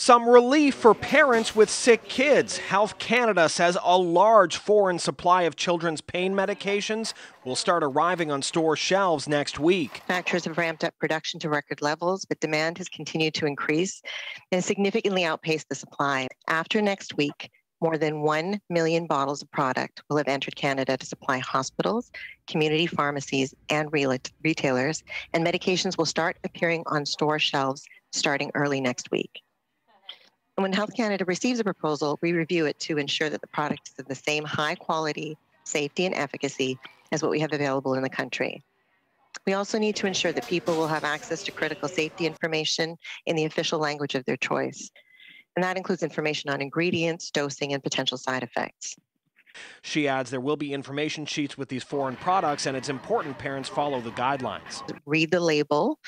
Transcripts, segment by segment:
Some relief for parents with sick kids. Health Canada says a large foreign supply of children's pain medications will start arriving on store shelves next week. Manufacturers have ramped up production to record levels, but demand has continued to increase and significantly outpaced the supply. After next week, more than 1 million bottles of product will have entered Canada to supply hospitals, community pharmacies, and retailers, and medications will start appearing on store shelves starting early next week. And when Health Canada receives a proposal, we review it to ensure that the product is of the same high quality, safety, and efficacy as what we have available in the country. We also need to ensure that people will have access to critical safety information in the official language of their choice. And that includes information on ingredients, dosing, and potential side effects. She adds there will be information sheets with these foreign products, and it's important parents follow the guidelines. Read the label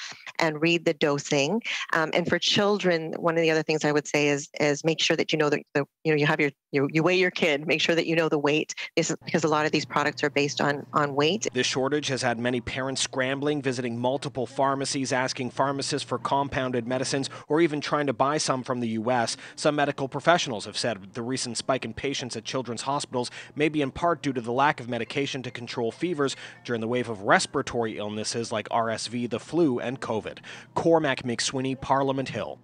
and read the dosing. Um, and for children, one of the other things I would say is is make sure that you know that the, you know you have your you, you weigh your kid. Make sure that you know the weight, is because a lot of these products are based on on weight. This shortage has had many parents scrambling, visiting multiple pharmacies, asking pharmacists for compounded medicines, or even trying to buy some from the U.S. Some medical professionals have said the recent spike in patients at children's hospitals may be in part due to the lack of medication to control fevers during the wave of respiratory illnesses like RSV, the flu, and COVID. Cormac MacSweeney, Parliament Hill.